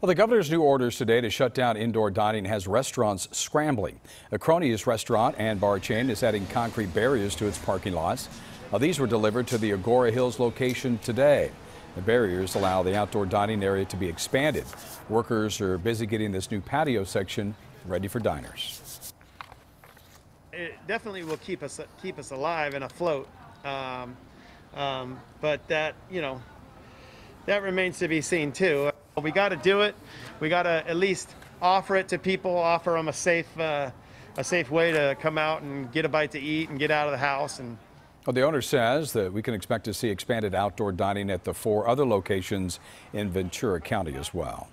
Well, the governor's new orders today to shut down indoor dining has restaurants scrambling. A Cronies restaurant and bar chain is adding concrete barriers to its parking lots. Now, these were delivered to the Agoura Hills location today. The barriers allow the outdoor dining area to be expanded. Workers are busy getting this new patio section ready for diners. it definitely will keep us keep us alive and afloat. Um, um, but that you know that remains to be seen too. We got to do it. We got to at least offer it to people, offer them a safe uh, a safe way to come out and get a bite to eat and get out of the house and. Well, the owner says that we can expect to see expanded outdoor dining at the four other locations in Ventura County as well.